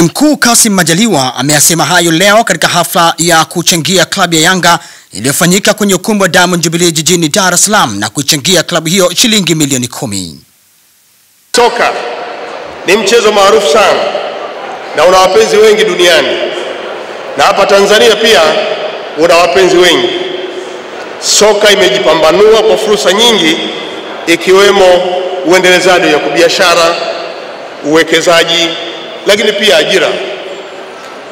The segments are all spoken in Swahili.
Waziri Mkuu kasim Majaliwa ameyasema hayo leo katika hafla ya kuchangia klabu ya Yanga iliyofanyika kwenye ukumbi wa Diamond Jubilee jijini Dar es Salaam na kuichangia klabu hiyo shilingi milioni kumi. Soka ni mchezo maarufu sana na una wapenzi wengi duniani, na hapa Tanzania pia una wapenzi wengi. Soka imejipambanua kwa fursa nyingi, ikiwemo uendelezaji wa kibiashara, uwekezaji, lakini pia ajira.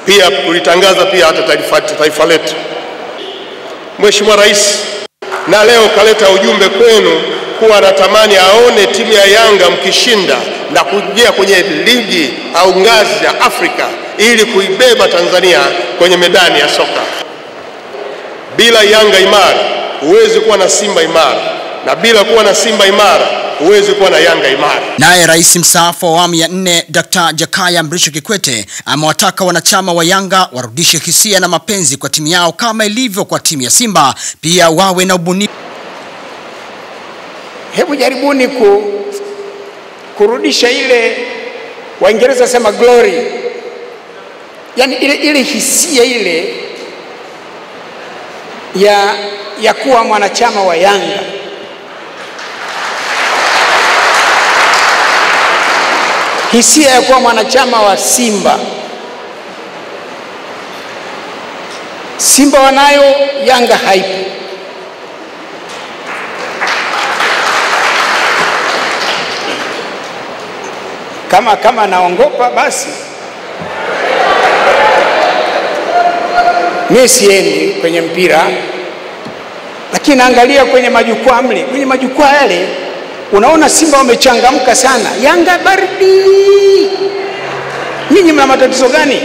Pia kulitangaza pia hata taifa, taifa letu. Mheshimiwa Rais na leo kaleta ujumbe kwenu kuwa anatamani aone timu ya Yanga mkishinda na kuingia kwenye ligi au ngazi ya Afrika ili kuibeba Tanzania kwenye medani ya soka. Bila Yanga imara huwezi kuwa na Simba imara, na bila kuwa na Simba imara huwezi kuwa na Yanga imara. Naye rais mstaafu wa awamu ya nne Dr. Jakaya Mrisho Kikwete amewataka wanachama wa Yanga warudishe hisia na mapenzi kwa timu yao kama ilivyo kwa timu ya Simba, pia wawe na ubunifu. Hebu jaribuni ku, kurudisha ile Waingereza sema glory, yani ile, ile hisia ile ya, ya kuwa mwanachama wa Yanga. Hisia ya kuwa mwanachama wa Simba. Simba wanayo, Yanga haipo. Kama kama naongopa basi mi siendi kwenye mpira, lakini naangalia kwenye majukwaa mle, kwenye majukwaa yale unaona Simba wamechangamka sana, Yanga baridi. Nyinyi mna matatizo gani?